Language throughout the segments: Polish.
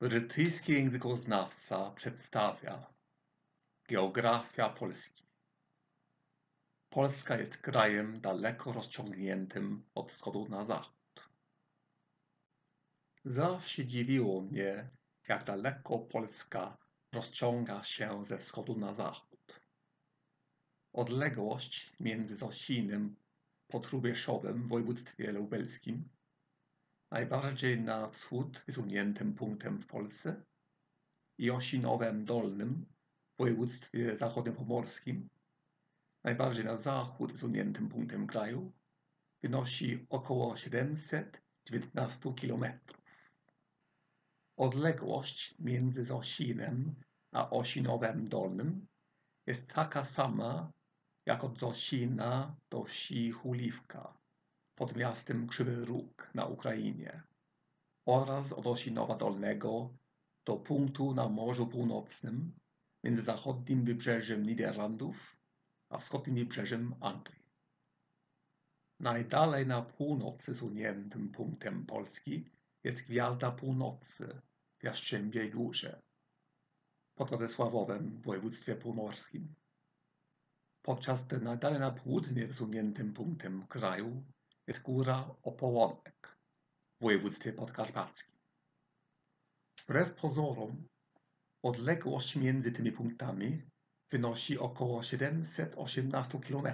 Brytyjski językoznawca przedstawia Geografia Polski. Polska jest krajem daleko rozciągniętym od wschodu na zachód. Zawsze dziwiło mnie, jak daleko Polska rozciąga się ze wschodu na zachód. Odległość między Zosinem pod Hrubieszowem w województwie lubelskim najbardziej na wschód wysuniętym punktem w Polsce i Osinowem Dolnym w województwie zachodniopomorskim, najbardziej na zachód wysuniętym punktem kraju, wynosi około 719 km. Odległość między Zosinem a Osinowem Dolnym jest taka sama jak od Zosina do wsi Chuliwka pod miastem Krzywy Róg na Ukrainie oraz od Osinowa Dolnego do punktu na Morzu Północnym między zachodnim wybrzeżem Niderlandów a wschodnim wybrzeżem Anglii. Najdalej na północy zuniętym punktem Polski jest Gwiazda Północy w Jastrzębiej Górze pod Władysławowem w województwie pomorskim. Podczas gdy najdalej na południe wysuniętym punktem kraju góra Opołonek w województwie podkarpackim. Wbrew pozorom, odległość między tymi punktami wynosi około 718 km,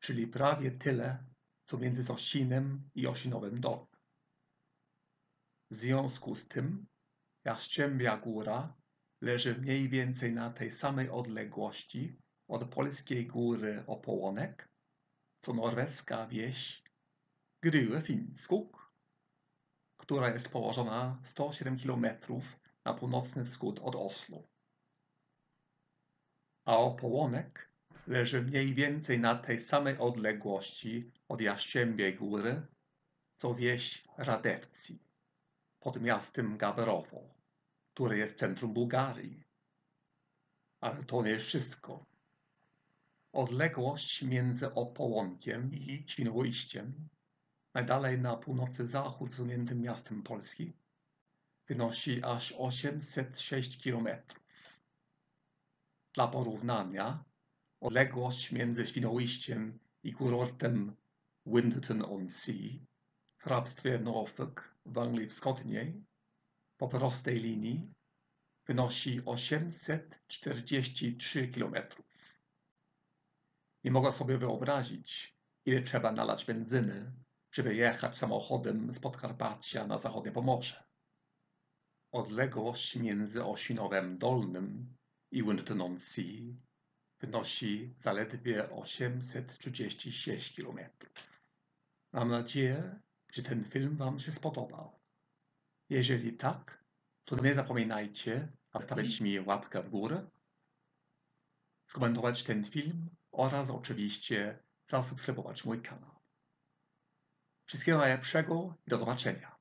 czyli prawie tyle, co między Zosinem i Osinowem Dolnym. W związku z tym Jastrzębia Góra leży mniej więcej na tej samej odległości od polskiej góry Opołonek co norweska wieś Grylefinskog, która jest położona 107 km na północny wschód od Oslo. A Opołonek leży mniej więcej na tej samej odległości od Jastrzębiej Góry, co wieś Radewci pod miastem Gaberowo, które jest centrum Bułgarii. Ale to nie wszystko. Odległość między Opołonkiem i Świnoujściem, najdalej na północy zachód wysuniętym miastem Polski, wynosi aż 806 km. Dla porównania, odległość między Świnoujściem i kurortem Winterton on Sea w hrabstwie Norfolk w Anglii Wschodniej po prostej linii wynosi 843 km. Nie mogę sobie wyobrazić, ile trzeba nalać benzyny, żeby jechać samochodem z Podkarpacia na zachodnie Pomorze. Odległość między Osinowem Dolnym i Winton Sea wynosi zaledwie 836 km. Mam nadzieję, że ten film Wam się spodobał. Jeżeli tak, to nie zapominajcie zostawić mi łapkę w górę, skomentować ten film oraz oczywiście zasubskrybować mój kanał. Wszystkiego najlepszego i do zobaczenia.